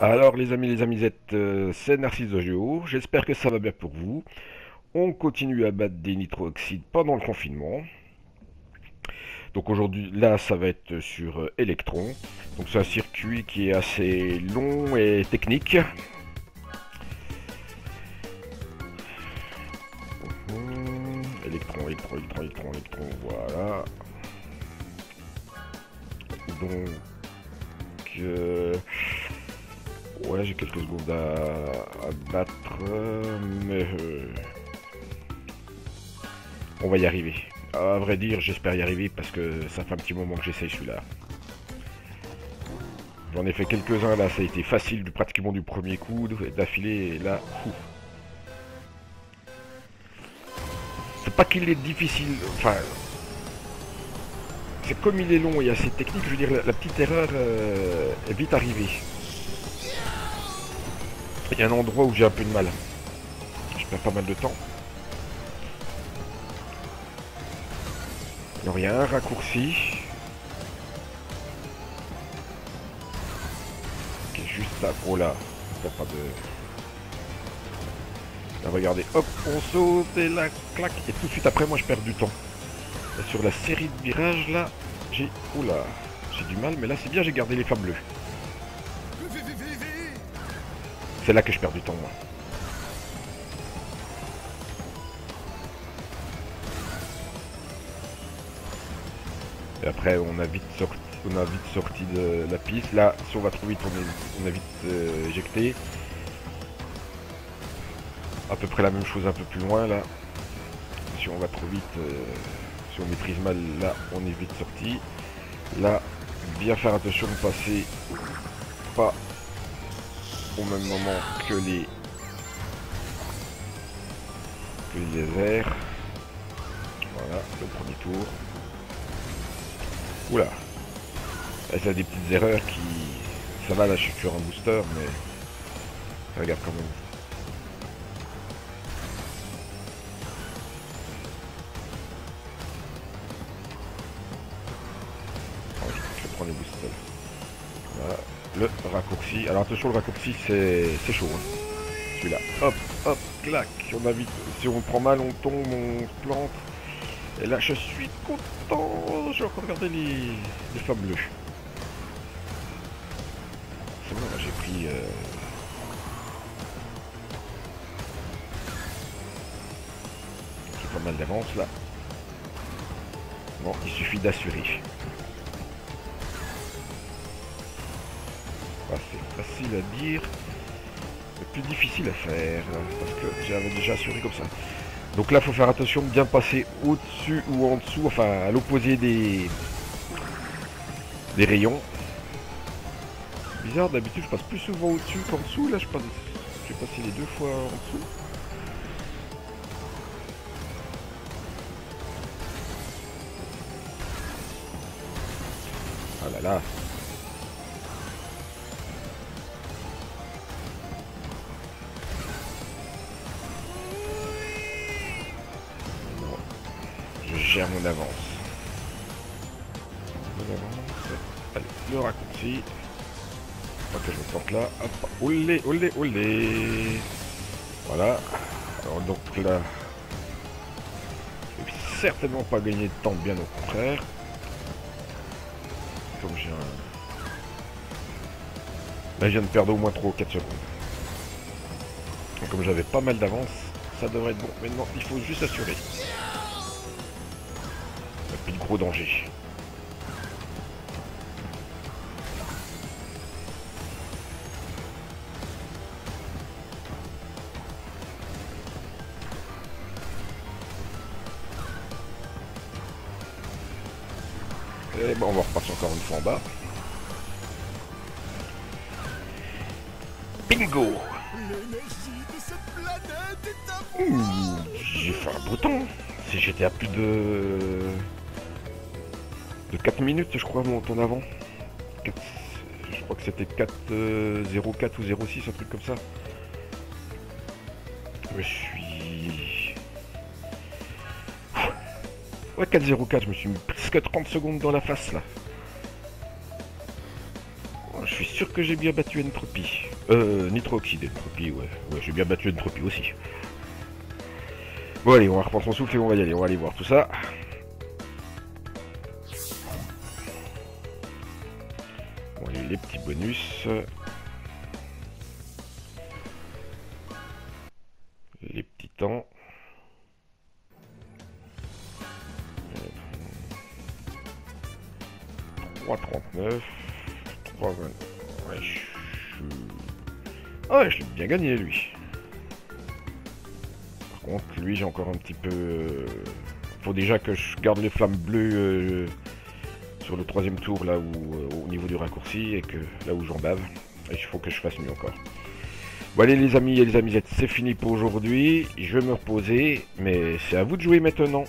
Alors les amis, les amisettes, euh, c'est Narcisse Géo. J'espère que ça va bien pour vous. On continue à battre des nitrooxydes pendant le confinement. Donc aujourd'hui, là, ça va être sur euh, Electron. Donc c'est un circuit qui est assez long et technique. Hum, Électron, électron, électron, électron, électron, voilà. Donc... euh, Ouais, j'ai quelques secondes à, battre, mais euh, on va y arriver. À vrai dire, j'espère y arriver parce que ça fait un petit moment que j'essaye celui-là. J'en ai fait quelques-uns là, ça a été facile du, pratiquement du premier coup, d'affilée, et là. C'est pas qu'il est difficile, enfin... C'est comme il est long et assez technique, je veux dire, la, la petite erreur euh, est vite arrivée. Il y a un endroit où j'ai un peu de mal. Je perds pas mal de temps. Alors il y a un raccourci. Qui est juste là. Oh là. Pas de... Là, regardez. Hop, on saute et là, clac. Et tout de suite après, moi je perds du temps. Sur la série de virages là, j'ai... Oula. J'ai du mal, mais là c'est bien, j'ai gardé les femmes bleues. C'est là que je perds du temps, moi. Et après, on a vite sorti, on a vite sorti de la piste. Là, si on va trop vite, on, est, on a vite euh, éjecté. À peu près la même chose un peu plus loin, là. Si on va trop vite, euh, si on maîtrise mal, là, on est vite sorti. Là, bien faire attention de passer pas au même moment que les que les verts. Voilà, le premier tour. Oula. Là, ça a des petites erreurs qui... Ça va, là, je suis toujours en booster, mais... Regarde quand même. Je prends les boosters. Voilà le raccourci. Alors attention, le raccourci, c'est chaud. Hein. Celui-là. Hop, hop, clac. On a vite. Si on prend mal, on tombe, on plante. Et là, je suis content. Je vais encore regarder les, les femmes bleues. C'est bon, là, j'ai pris... Euh... J'ai pas mal d'avance, là. Bon, il suffit d'assurer. Facile à dire, mais plus difficile à faire, parce que j'avais déjà assuré comme ça. Donc là, faut faire attention bien passer au-dessus ou en dessous, enfin à l'opposé des... des rayons. Bizarre, d'habitude je passe plus souvent au-dessus qu'en dessous, là je passe... J'ai passé les deux fois en dessous. Ah là là, gère mon avance. Mon avance. Allez, le raccourci. Ok, je me tente là. Hop, olé, olé, olé. Voilà. Alors donc là, je vais certainement pas gagner de temps, bien au contraire. Comme j'ai un... Là, je viens de perdre au moins 3 ou 4 secondes. Donc, comme j'avais pas mal d'avance, ça devrait être bon. Maintenant, il faut juste assurer de gros danger. Et bon, on va repartir encore une fois en bas. Bingo J'ai fait un bouton. Si j'étais à plus de de 4 minutes, je crois, mon en avant. je crois que c'était 4, 0, 4 ou 06, un truc comme ça. Je suis... Ouais, 4-0-4, je me suis mis presque 30 secondes dans la face, là. je suis sûr que j'ai bien battu Entropie. Euh, Nitro-Oxyde, Entropie, ouais. Ouais, j'ai bien battu Entropie aussi. Bon allez, on va reprendre son souffle et on va y aller, on va aller voir tout ça. Les petits temps. 3,39. 3,20. Ouais, je... Ah ouais, je l'ai bien gagné lui. Par contre, lui, j'ai encore un petit peu... Faut déjà que je garde les flammes bleues euh, sur le troisième tour, là où, euh, au niveau du raccourci, et que là où j'en bave. Et il faut que je fasse mieux encore. Bon allez les amis et les amisettes, c'est fini pour aujourd'hui. Je vais me reposer, mais c'est à vous de jouer maintenant.